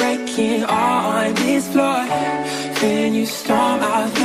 breaking on this floor. Then you storm out.